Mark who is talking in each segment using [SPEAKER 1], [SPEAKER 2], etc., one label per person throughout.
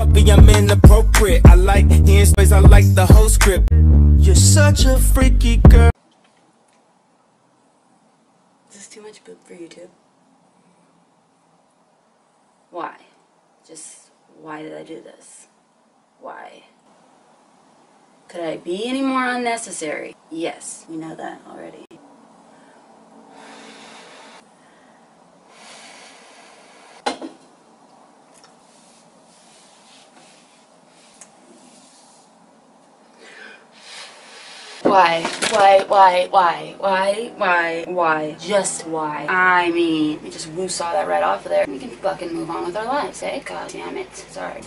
[SPEAKER 1] Puppy, I'm inappropriate. I like hearing space, I like the whole script. You're such a freaky girl.
[SPEAKER 2] Is this too much poop for YouTube? Why? Just why did I do this? Why? Could I be any more unnecessary? Yes, we know that already. Why? Why? Why? Why? Why? Why? Why? Just why? I mean, we just woo saw that right off of there. We can fucking move on with our lives, eh? God damn it. Sorry.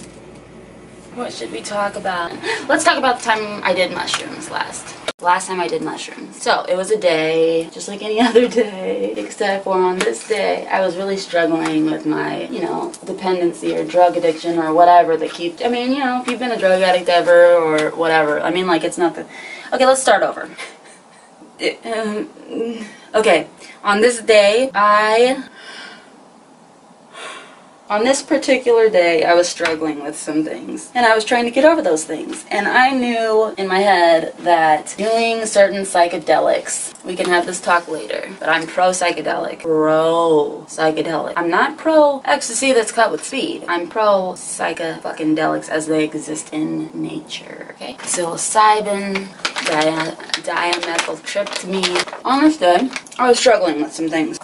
[SPEAKER 2] What should we talk about? Let's talk about the time I did mushrooms last. Last time I did mushrooms. So, it was a day, just like any other day, except for on this day, I was really struggling with my, you know, dependency or drug addiction or whatever that keep, I mean, you know, if you've been a drug addict ever or whatever, I mean, like, it's nothing. Okay, let's start over. Um, okay, on this day, I on this particular day, I was struggling with some things, and I was trying to get over those things. And I knew in my head that doing certain psychedelics, we can have this talk later, but I'm pro psychedelic. Pro psychedelic. I'm not pro ecstasy that's cut with speed. I'm pro psycho fucking delics as they exist in nature. Okay? Psilocybin, dia dimethyltryptamine. On this day, I was struggling with some things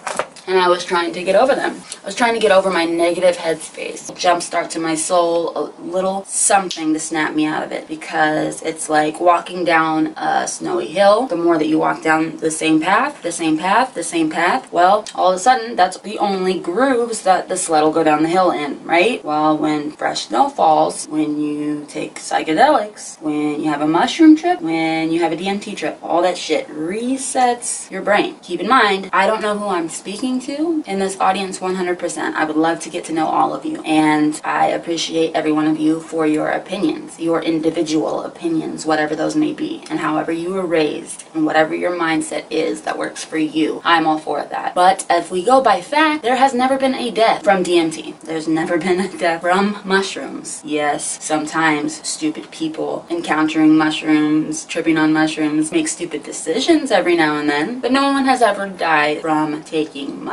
[SPEAKER 2] and I was trying to get over them. I was trying to get over my negative headspace. Jumpstart to my soul, a little something to snap me out of it because it's like walking down a snowy hill. The more that you walk down the same path, the same path, the same path, well, all of a sudden, that's the only grooves that the sled will go down the hill in, right? Well, when fresh snow falls, when you take psychedelics, when you have a mushroom trip, when you have a DMT trip, all that shit resets your brain. Keep in mind, I don't know who I'm speaking to in this audience 100%. I would love to get to know all of you. And I appreciate every one of you for your opinions, your individual opinions, whatever those may be, and however you were raised, and whatever your mindset is that works for you. I'm all for that. But if we go by fact, there has never been a death from DMT. There's never been a death from mushrooms. Yes, sometimes stupid people encountering mushrooms, tripping on mushrooms, make stupid decisions every now and then, but no one has ever died from taking mushrooms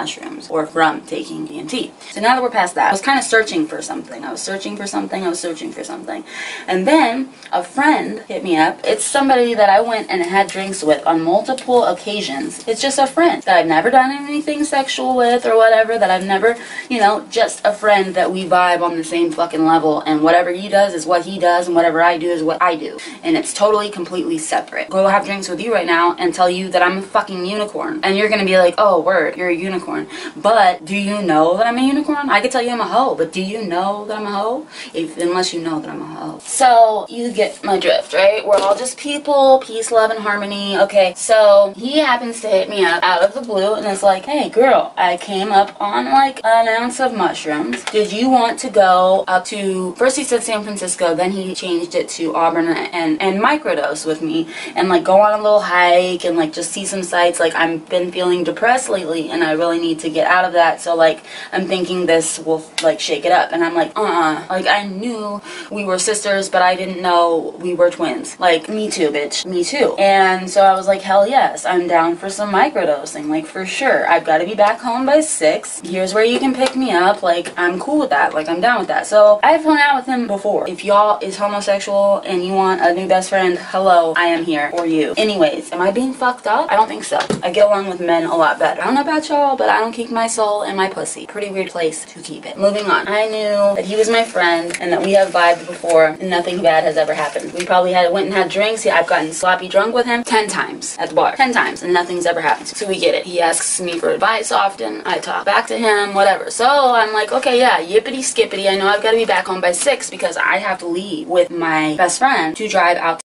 [SPEAKER 2] or from taking DMT. So now that we're past that, I was kind of searching for something. I was searching for something. I was searching for something. And then a friend hit me up. It's somebody that I went and had drinks with on multiple occasions. It's just a friend that I've never done anything sexual with or whatever, that I've never, you know, just a friend that we vibe on the same fucking level. And whatever he does is what he does, and whatever I do is what I do. And it's totally, completely separate. Go have drinks with you right now and tell you that I'm a fucking unicorn. And you're gonna be like, oh, word, you're a unicorn unicorn. But do you know that I'm a unicorn? I could tell you I'm a hoe, but do you know that I'm a hoe? If, unless you know that I'm a hoe. So you get my drift, right? We're all just people, peace, love, and harmony. Okay, so he happens to hit me up out of the blue and is like, hey girl, I came up on like an ounce of mushrooms. Did you want to go up to, first he said San Francisco, then he changed it to Auburn and, and microdose with me and like go on a little hike and like just see some sights. Like I've been feeling depressed lately and I really really need to get out of that. So like I'm thinking this will like shake it up. And I'm like, uh-uh. like I knew we were sisters, but I didn't know we were twins. Like me too, bitch, me too. And so I was like, hell yes, I'm down for some microdosing. Like for sure, I've got to be back home by six. Here's where you can pick me up. Like I'm cool with that. Like I'm down with that. So I've hung out with him before. If y'all is homosexual and you want a new best friend, hello, I am here for you. Anyways, am I being fucked up? I don't think so. I get along with men a lot better. I don't know about y'all, but I don't keep my soul in my pussy. Pretty weird place to keep it. Moving on. I knew that he was my friend and that we have vibed before and nothing bad has ever happened. We probably had went and had drinks. Yeah, I've gotten sloppy drunk with him 10 times at the bar. 10 times and nothing's ever happened. So we get it. He asks me for advice often. I talk back to him, whatever. So I'm like, okay, yeah, yippity skippity. I know I've got to be back home by 6 because I have to leave with my best friend to drive out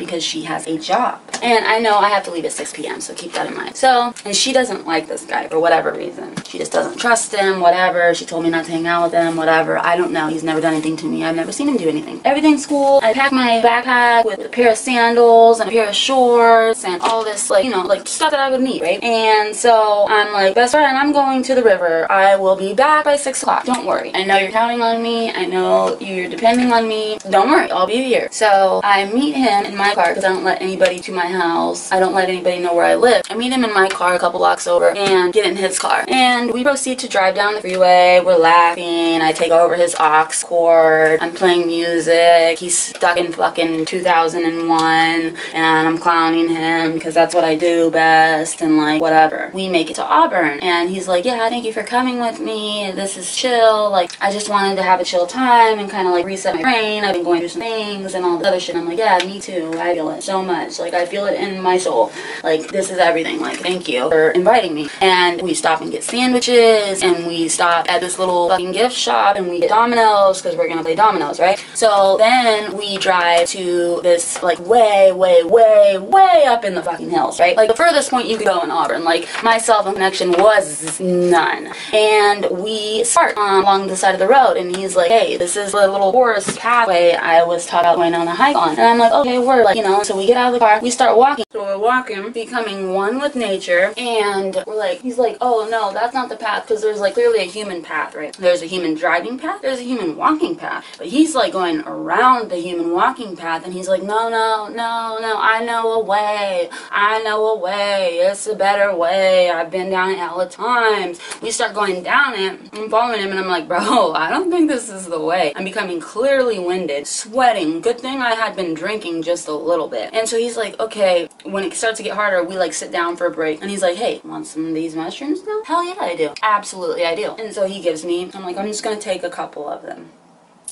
[SPEAKER 2] because she has a job. And I know I have to leave at 6 p.m., so keep that in mind. So, and she doesn't like this guy for whatever reason. She just doesn't trust him, whatever. She told me not to hang out with him, whatever. I don't know. He's never done anything to me. I've never seen him do anything. Everything's cool. I pack my backpack with a pair of sandals and a pair of shorts and all this, like, you know, like stuff that I would need, right? And so I'm like, best friend, I'm going to the river. I will be back by 6 o'clock. Don't worry. I know you're counting on me. I know you're depending on me. Don't worry. I'll be here. So I meet him in my car because I don't let anybody to my house. I don't let anybody know where I live. I meet him in my car a couple blocks over and get in his car. And we proceed to drive down the freeway. We're laughing. I take over his aux cord. I'm playing music. He's stuck in fucking 2001 and I'm clowning him because that's what I do best and like whatever. We make it to Auburn and he's like, yeah, thank you for coming with me. This is chill. Like, I just wanted to have a chill time and kind of like reset my brain. I've been going through some things and all this other shit. I'm like, yeah, me too. I feel it so much. Like, I feel it in my soul. Like, this is everything. Like, thank you for inviting me. And we stop and get sandwiches and we stop at this little fucking gift shop and we get dominoes because we're gonna play dominoes, right? So then we drive to this like way, way, way, way up in the fucking hills, right? Like the furthest point you could go in Auburn. Like my cell phone connection was none. And we start um, along the side of the road and he's like, hey, this is the little forest pathway I was taught about going on a hike on. And I'm like, okay, we're like, you know, so we get out of the car, we start walking. So we're walking, becoming one with nature, and we're like, he's like, oh no, that's not the path, because there's like clearly a human path, right? There's a human driving path, there's a human walking path. But he's like going around the human walking path, and he's like, no, no, no, no, I know a way. I know a way. It's a better way. I've been down it all the times. We start going down it, I'm following him, and I'm like, bro, I don't think this is the way. I'm becoming clearly winded, sweating. Good thing I had been drinking just a little bit. And so he's like, okay, when it starts to get harder, we like sit down for a break. And he's like, hey, want some of these mushrooms now? Hell yeah, I do. Absolutely, I do. And so he gives me, I'm like, I'm just gonna take a couple of them.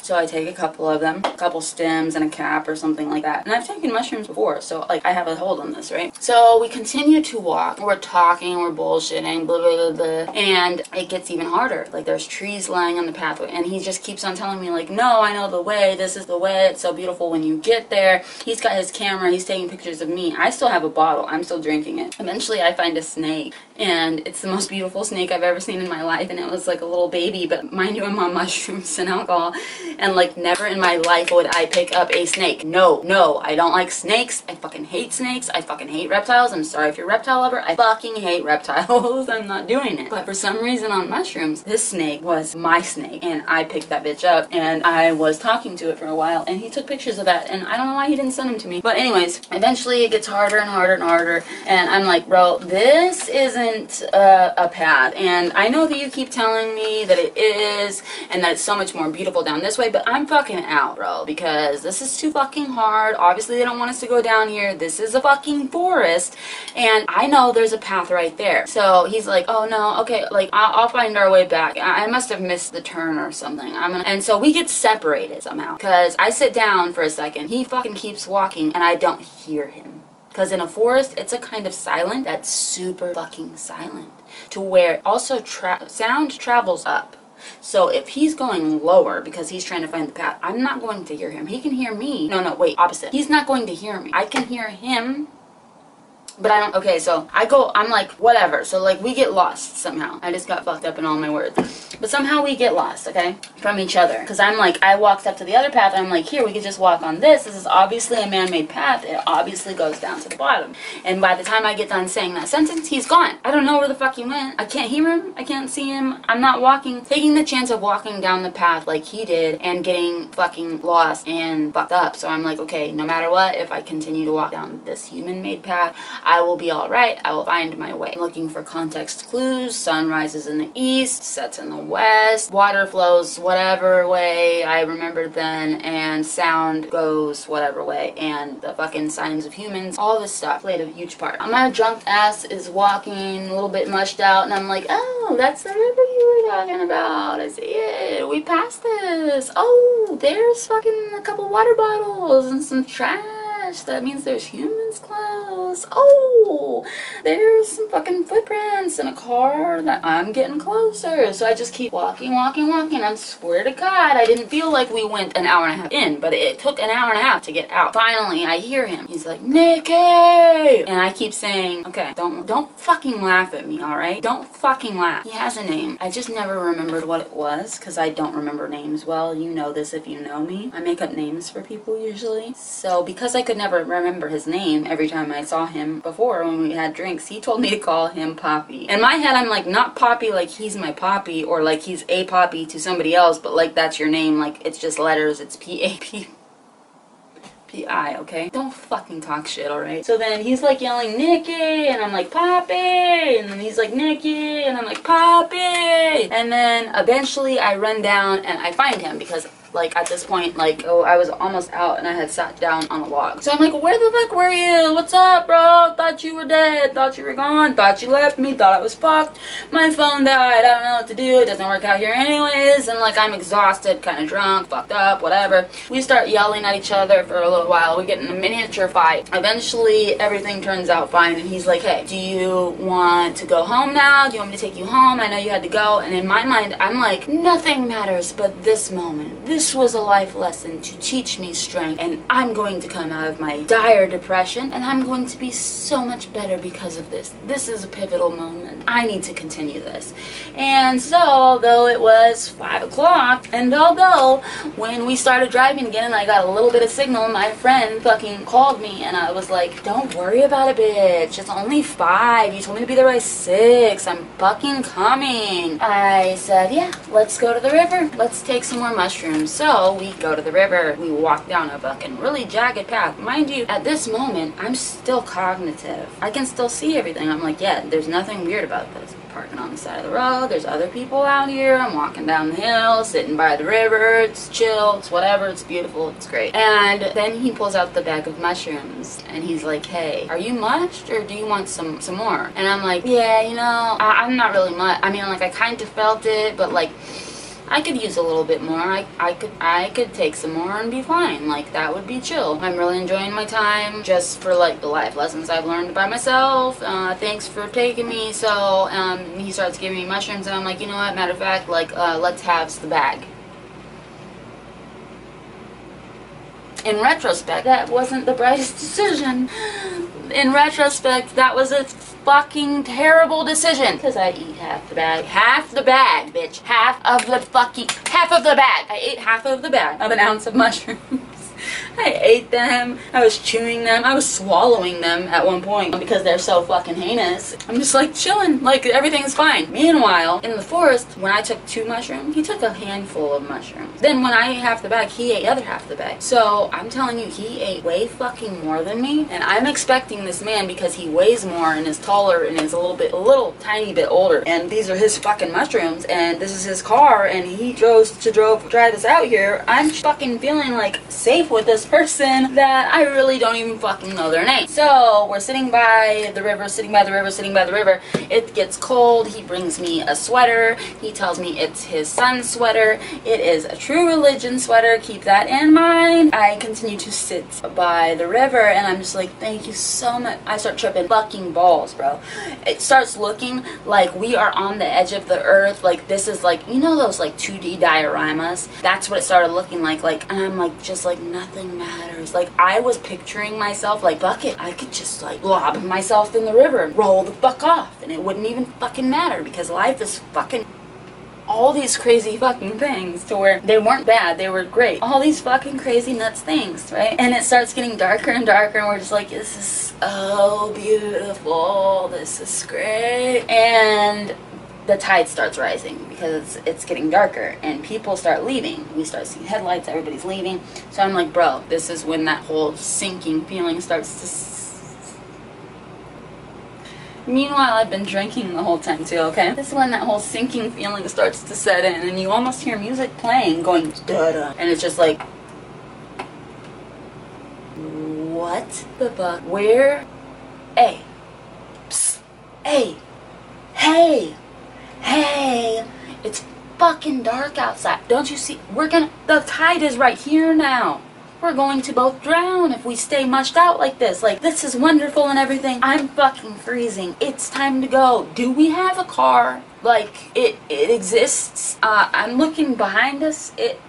[SPEAKER 2] So I take a couple of them, a couple stems and a cap or something like that. And I've taken mushrooms before, so like I have a hold on this, right? So we continue to walk. We're talking, we're bullshitting, blah, blah, blah, blah. And it gets even harder. Like there's trees lying on the pathway. And he just keeps on telling me like, no, I know the way. This is the way. It's so beautiful when you get there. He's got his camera. He's taking pictures of me. I still have a bottle. I'm still drinking it. Eventually I find a snake. And it's the most beautiful snake I've ever seen in my life. And it was like a little baby. But mind you, I'm on mushrooms and alcohol and like never in my life would I pick up a snake. No, no, I don't like snakes. I fucking hate snakes. I fucking hate reptiles. I'm sorry if you're a reptile lover. I fucking hate reptiles. I'm not doing it. But for some reason on mushrooms, this snake was my snake and I picked that bitch up and I was talking to it for a while and he took pictures of that and I don't know why he didn't send them to me. But anyways, eventually it gets harder and harder and harder and I'm like, bro, this isn't uh, a path and I know that you keep telling me that it is and that it's so much more beautiful down this way, but I'm fucking out, bro, because this is too fucking hard. Obviously, they don't want us to go down here. This is a fucking forest, and I know there's a path right there. So he's like, oh no, okay, like I'll, I'll find our way back. I, I must have missed the turn or something. I'm gonna, and so we get separated somehow because I sit down for a second. He fucking keeps walking, and I don't hear him. Because in a forest, it's a kind of silent that's super fucking silent. To where also tra sound travels up. So if he's going lower because he's trying to find the path, I'm not going to hear him. He can hear me. No, no, wait, opposite. He's not going to hear me. I can hear him but I don't, okay, so I go, I'm like, whatever. So like we get lost somehow. I just got fucked up in all my words. But somehow we get lost, okay, from each other. Because I'm like, I walked up to the other path and I'm like, here, we could just walk on this. This is obviously a man-made path. It obviously goes down to the bottom. And by the time I get done saying that sentence, he's gone. I don't know where the fuck he went. I can't hear him. I can't see him. I'm not walking, taking the chance of walking down the path like he did and getting fucking lost and fucked up. So I'm like, okay, no matter what, if I continue to walk down this human-made path, I will be alright. I will find my way. looking for context clues. Sun rises in the east, sets in the west. Water flows whatever way I remembered then, and sound goes whatever way. And the fucking signs of humans, all this stuff played a huge part. My drunk ass is walking a little bit mushed out, and I'm like, oh, that's the river you were talking about. I see it. We passed this. Oh, there's fucking a couple water bottles and some trash That means there's humans close. Oh, there's some fucking footprints in a car that I'm getting closer. So I just keep walking, walking, walking. I swear to God, I didn't feel like we went an hour and a half in, but it took an hour and a half to get out. Finally, I hear him. He's like, Nikki! And I keep saying, okay, don't, don't fucking laugh at me, alright? Don't fucking laugh. He has a name. I just never remembered what it was because I don't remember names well. You know this if you know me. I make up names for people usually. So because I could never remember his name every time I saw him before when we had drinks, he told me to call him Poppy. In my head, I'm like, not Poppy like he's my Poppy or like he's a Poppy to somebody else, but like that's your name. Like it's just letters. It's P-A-P. P-I, okay? Don't fucking talk shit, alright? So then he's like yelling, Nikki, and I'm like, Poppy! And then he's like, Nikki, and I'm like, Poppy! And then eventually I run down and I find him because like at this point like oh I was almost out and I had sat down on a log. So I'm like where the fuck were you? What's up bro? Thought you were dead. Thought you were gone. Thought you left me. Thought I was fucked. My phone died. I don't know what to do. It doesn't work out here anyways. And like I'm exhausted kind of drunk fucked up whatever. We start yelling at each other for a little while. We get in a miniature fight. Eventually everything turns out fine and he's like hey do you want to go home now? Do you want me to take you home? I know you had to go. And in my mind I'm like nothing matters but this moment. This this was a life lesson to teach me strength, and I'm going to come out of my dire depression, and I'm going to be so much better because of this. This is a pivotal moment. I need to continue this. And so, although it was 5 o'clock, and although when we started driving again and I got a little bit of signal, my friend fucking called me, and I was like, don't worry about it, bitch. It's only 5. You told me to be there by 6. I'm fucking coming. I said, yeah, let's go to the river. Let's take some more mushrooms. So we go to the river, we walk down a fucking really jagged path. Mind you, at this moment, I'm still cognitive. I can still see everything. I'm like, yeah, there's nothing weird about this parking on the side of the road. There's other people out here. I'm walking down the hill, sitting by the river. It's chill. It's whatever. It's beautiful. It's great. And then he pulls out the bag of mushrooms and he's like, hey, are you munched or do you want some, some more? And I'm like, yeah, you know, I, I'm not really much. I mean, like, I kind of felt it, but like, I could use a little bit more. I, I could I could take some more and be fine. Like that would be chill. I'm really enjoying my time just for like the life lessons I've learned by myself. Uh, thanks for taking me. So um, he starts giving me mushrooms and I'm like, you know what? Matter of fact, like uh, let's have the bag. In retrospect, that wasn't the brightest decision. In retrospect, that was a fucking terrible decision. Because I eat half the bag. Half the bag, bitch. Half of the fucking, half of the bag. I ate half of the bag of an ounce of mushrooms. I ate them. I was chewing them. I was swallowing them at one point because they're so fucking heinous. I'm just like chilling, like everything's fine. Meanwhile, in the forest, when I took two mushrooms, he took a handful of mushrooms. Then when I ate half the bag, he ate the other half the bag. So I'm telling you, he ate way fucking more than me. And I'm expecting this man because he weighs more and is taller and is a little bit, a little tiny bit older. And these are his fucking mushrooms and this is his car and he chose to drove, drive us out here. I'm fucking feeling like safe with this person that I really don't even fucking know their name. So we're sitting by the river, sitting by the river, sitting by the river. It gets cold. He brings me a sweater. He tells me it's his son's sweater. It is a true religion sweater. Keep that in mind. I continue to sit by the river and I'm just like, thank you so much. I start tripping fucking balls, bro. It starts looking like we are on the edge of the earth. Like this is like, you know those like 2D dioramas? That's what it started looking like. Like, and I'm like, just like nothing matters. Like I was picturing myself like, fuck it, I could just like lob myself in the river and roll the fuck off and it wouldn't even fucking matter because life is fucking all these crazy fucking things to where they weren't bad, they were great. All these fucking crazy nuts things, right? And it starts getting darker and darker and we're just like, this is so beautiful, this is great. And the tide starts rising because it's getting darker and people start leaving. We start seeing headlights, everybody's leaving. So I'm like, bro, this is when that whole sinking feeling starts to. Meanwhile, I've been drinking the whole time too, okay? This is when that whole sinking feeling starts to set in and you almost hear music playing going da da. And it's just like, what the fuck? Where? Hey. Psst. Hey. Hey. Hey, it's fucking dark outside. Don't you see? We're gonna, the tide is right here now. we're going to both drown if we stay mushed out like this. Like, this is wonderful and everything. I'm fucking freezing. It's time to go. Do we have a car? Like, it, it exists. Uh, I'm looking behind us. It,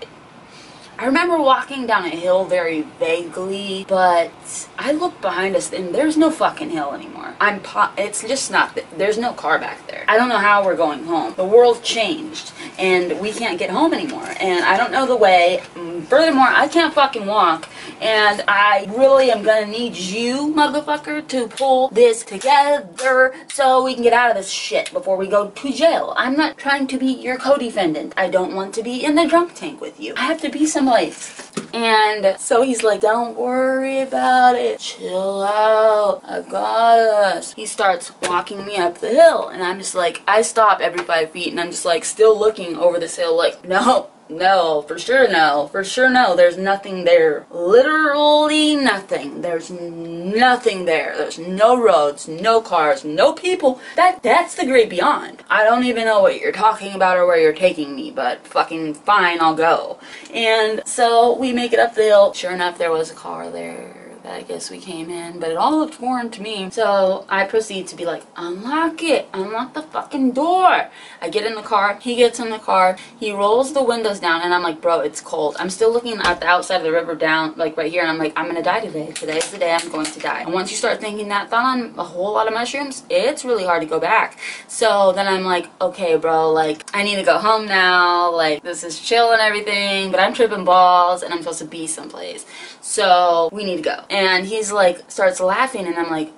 [SPEAKER 2] I remember walking down a hill very vaguely, but I look behind us and there's no fucking hill anymore. I'm po- it's just not there's no car back there. I don't know how we're going home. The world changed and we can't get home anymore and I don't know the way. Furthermore, I can't fucking walk and I really am gonna need you, motherfucker, to pull this together so we can get out of this shit before we go to jail. I'm not trying to be your co-defendant. I don't want to be in the drunk tank with you. I have to be some life. And so he's like, don't worry about it. Chill out. I got us. He starts walking me up the hill. And I'm just like, I stop every five feet and I'm just like still looking over this hill like, no, no, for sure no. For sure no. There's nothing there. Literally nothing. There's nothing there. There's no roads, no cars, no people. That that's the great beyond. I don't even know what you're talking about or where you're taking me, but fucking fine, I'll go. And so we make it up the hill. Sure enough, there was a car there I guess we came in, but it all looked foreign to me. So I proceed to be like, unlock it, unlock the fucking door. I get in the car, he gets in the car, he rolls the windows down, and I'm like, bro, it's cold. I'm still looking at the outside of the river down, like right here, and I'm like, I'm gonna die today. Today's the day I'm going to die. And once you start thinking that thought on a whole lot of mushrooms, it's really hard to go back. So then I'm like, okay, bro, like, I need to go home now. Like, this is chill and everything, but I'm tripping balls, and I'm supposed to be someplace. So we need to go. And he's like, starts laughing, and I'm like,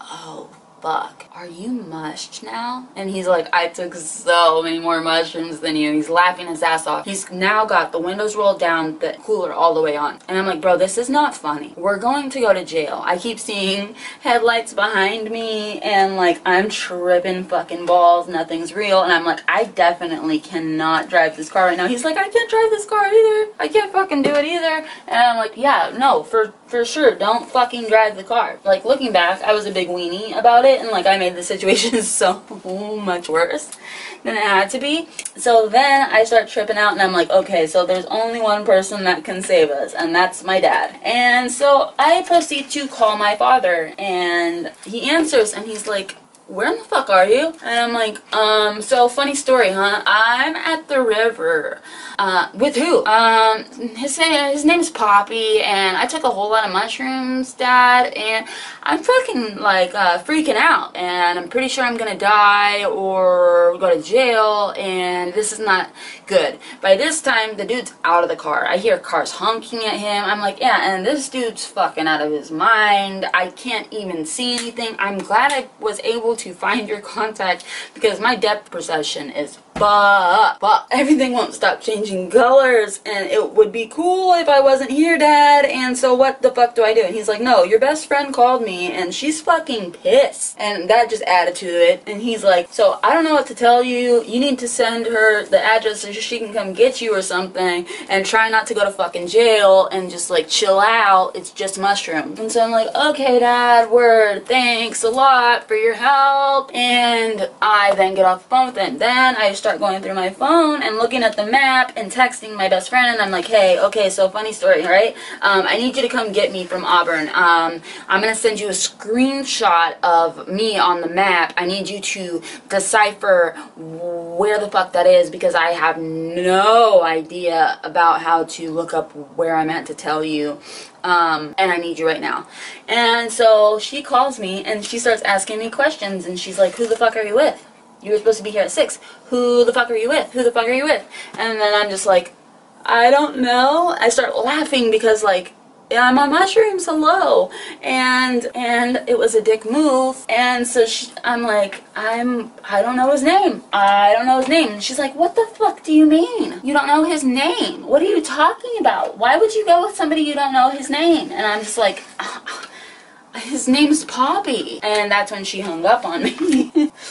[SPEAKER 2] oh, fuck are you mushed now? And he's like, I took so many more mushrooms than you. He's laughing his ass off. He's now got the windows rolled down, the cooler all the way on. And I'm like, bro, this is not funny. We're going to go to jail. I keep seeing headlights behind me and like I'm tripping fucking balls. Nothing's real. And I'm like, I definitely cannot drive this car right now. He's like, I can't drive this car either. I can't fucking do it either. And I'm like, yeah, no, for for sure, don't fucking drive the car. Like looking back, I was a big weenie about it and like I made made the situation so much worse than it had to be. So then I start tripping out and I'm like, okay, so there's only one person that can save us, and that's my dad. And so I proceed to call my father, and he answers and he's like, where in the fuck are you? And I'm like, um, so funny story, huh? I'm at the river. Uh, with who? Um, his, his name is Poppy, and I took a whole lot of mushrooms, Dad, and I'm fucking, like, uh, freaking out, and I'm pretty sure I'm gonna die or go to jail, and this is not good. By this time, the dude's out of the car. I hear cars honking at him. I'm like, yeah, and this dude's fucking out of his mind. I can't even see anything. I'm glad I was able to find your contact because my depth perception is but but everything won't stop changing colors and it would be cool if I wasn't here dad. And so what the fuck do I do? And he's like no your best friend called me and she's fucking pissed. And that just added to it. And he's like so I don't know what to tell you. You need to send her the address so she can come get you or something and try not to go to fucking jail and just like chill out. It's just mushrooms. And so I'm like okay dad word. Thanks a lot for your help. And I then get off the phone with him. Then I just start going through my phone and looking at the map and texting my best friend and I'm like, hey, okay, so funny story, right? Um, I need you to come get me from Auburn. Um, I'm going to send you a screenshot of me on the map. I need you to decipher where the fuck that is because I have no idea about how to look up where I'm at to tell you. Um, and I need you right now. And so she calls me and she starts asking me questions and she's like, who the fuck are you with? You were supposed to be here at 6. Who the fuck are you with? Who the fuck are you with? And then I'm just like, I don't know. I start laughing because like, I'm on mushrooms, hello. And, and it was a dick move. And so she, I'm like, I'm, I don't know his name. I don't know his name. And she's like, what the fuck do you mean? You don't know his name? What are you talking about? Why would you go with somebody you don't know his name? And I'm just like, his name's Poppy. And that's when she hung up on me.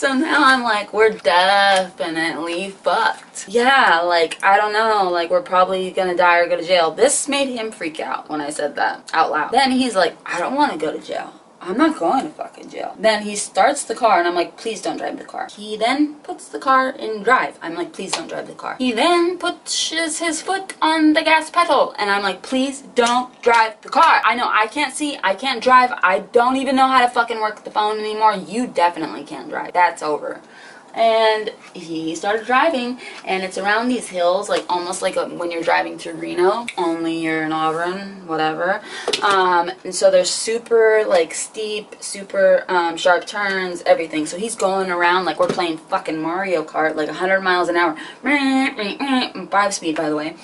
[SPEAKER 2] So now I'm like, we're definitely fucked. Yeah, like, I don't know, like, we're probably gonna die or go to jail. This made him freak out when I said that out loud. Then he's like, I don't wanna go to jail. I'm not going to fucking jail. Then he starts the car and I'm like, please don't drive the car. He then puts the car in drive. I'm like, please don't drive the car. He then pushes his foot on the gas pedal and I'm like, please don't drive the car. I know I can't see, I can't drive, I don't even know how to fucking work the phone anymore. You definitely can't drive. That's over and he started driving and it's around these hills like almost like a, when you're driving to Reno only you're in Auburn whatever. Um, and so there's super like steep super um, sharp turns everything. So he's going around like we're playing fucking Mario Kart like 100 miles an hour. Five speed by the way.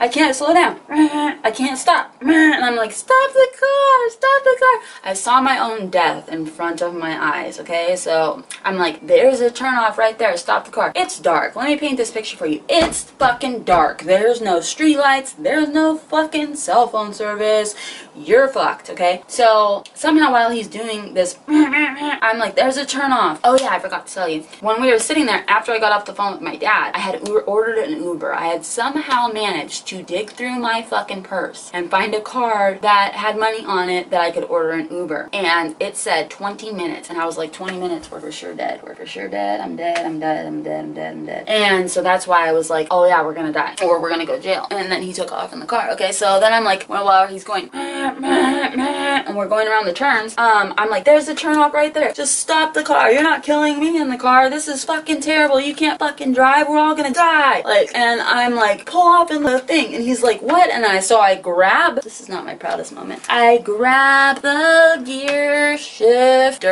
[SPEAKER 2] I can't slow down. I can't stop. And I'm like stop the car stop the car. I saw my own death in front of my eyes okay? So I'm like there's a turn off right there. Stop the car. It's dark. Let me paint this picture for you. It's fucking dark. There's no street lights. There's no fucking cell phone service. You're fucked, okay? So somehow while he's doing this, I'm like, there's a turn off. Oh yeah, I forgot to tell you. When we were sitting there, after I got off the phone with my dad, I had ordered an Uber. I had somehow managed to dig through my fucking purse and find a card that had money on it that I could order an Uber. And it said 20 minutes. And I was like, 20 minutes, we're for sure dead. We're for sure dead dead, I'm dead, I'm dead, I'm dead, I'm dead, I'm dead. And so that's why I was like, oh yeah, we're gonna die. Or we're gonna go jail. And then he took off in the car. Okay, so then I'm like, well, while he's going, and we're going around the turns, um, I'm like, there's a turn off right there. Just stop the car. You're not killing me in the car. This is fucking terrible. You can't fucking drive. We're all gonna die. Like, and I'm like, pull off in the thing. And he's like, what? And I, so I grab, this is not my proudest moment. I grab the gear shifter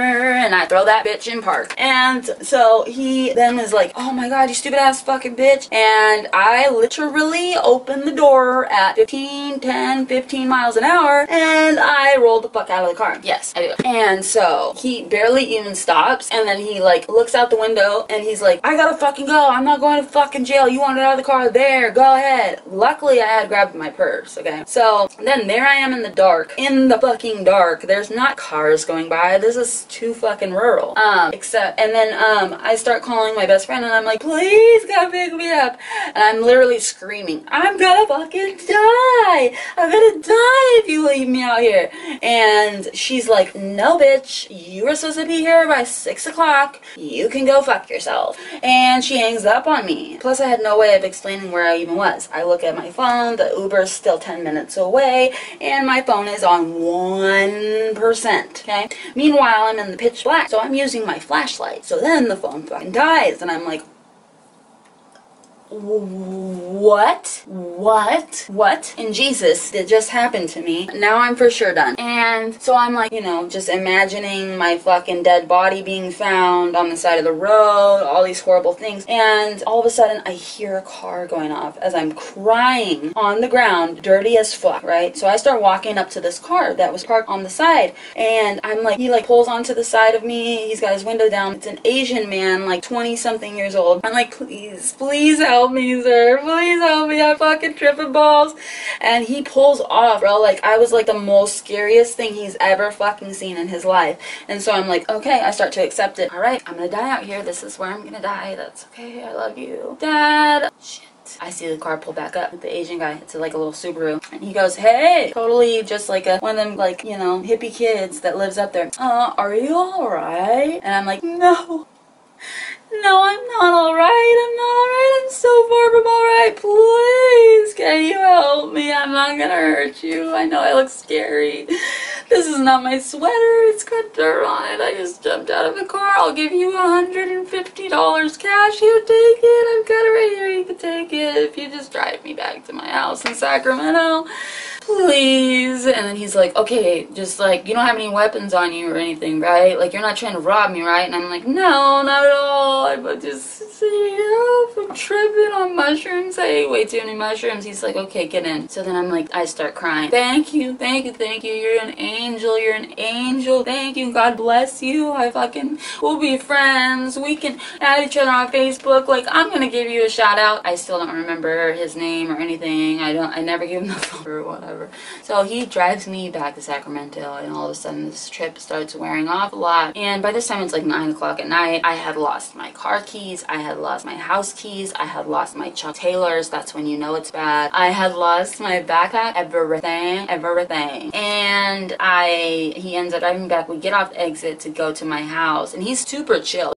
[SPEAKER 2] and I throw that bitch in park. And so he then is like, oh my god, you stupid ass fucking bitch. And I literally opened the door at 15, 10, 15 miles an hour and I rolled the fuck out of the car. Yes, I do. And so he barely even stops and then he like looks out the window and he's like, I gotta fucking go. I'm not going to fucking jail. You want it out of the car? There, go ahead. Luckily I had grabbed my purse, okay? So then there I am in the dark. In the fucking dark. There's not cars going by. This is too fucking rural. Um, except and then um, I start calling my best friend and I'm like, please come pick me up. And I'm literally screaming, I'm gonna fucking die. I'm gonna die if you leave me out here. And she's like, no bitch, you were supposed to be here by six o'clock. You can go fuck yourself. And she hangs up on me. Plus I had no way of explaining where I even was. I look at my phone, the Uber's still 10 minutes away, and my phone is on 1%, okay? Meanwhile, I'm in the pitch black, so I'm using my flashlight flashlight. So then the phone fucking dies, and I'm like, what? What? What? In Jesus, it just happened to me. Now I'm for sure done. And so I'm like, you know, just imagining my fucking dead body being found on the side of the road, all these horrible things. And all of a sudden, I hear a car going off as I'm crying on the ground, dirty as fuck, right? So I start walking up to this car that was parked on the side. And I'm like, he like pulls onto the side of me. He's got his window down. It's an Asian man, like 20 something years old. I'm like, please, please help help me, sir. Please help me. I'm fucking tripping balls. And he pulls off, bro. Like, I was like the most scariest thing he's ever fucking seen in his life. And so I'm like, okay, I start to accept it. All right, I'm gonna die out here. This is where I'm gonna die. That's okay. I love you. Dad. Shit. I see the car pull back up with the Asian guy. It's like a little Subaru. And he goes, hey! Totally just like a, one of them like, you know, hippie kids that lives up there. Uh, are you alright? And I'm like, no. No, I'm not alright. I'm not alright. I'm so far from alright. Please, can you help me? I'm not gonna hurt you. I know I look scary. This is not my sweater. It's got dirt on it. I just jumped out of the car. I'll give you $150 cash. You take it. I've got it right here. You can take it if you just drive me back to my house in Sacramento please. And then he's like, okay, just like, you don't have any weapons on you or anything, right? Like, you're not trying to rob me, right? And I'm like, no, not at all. I'm just, help. I'm tripping on mushrooms. I ate way too many mushrooms. He's like, okay, get in. So then I'm like, I start crying. Thank you, thank you, thank you. You're an angel. You're an angel. Thank you. God bless you. I fucking, we'll be friends. We can add each other on Facebook. Like, I'm gonna give you a shout out. I still don't remember his name or anything. I don't, I never give him the phone or whatever whatever. So he drives me back to Sacramento, and all of a sudden this trip starts wearing off a lot. And by this time it's like 9 o'clock at night. I had lost my car keys, I had lost my house keys, I had lost my Chuck Taylors, that's when you know it's bad. I had lost my backpack, everything, everything. And I, he ends up driving back. We get off the exit to go to my house, and he's super chill.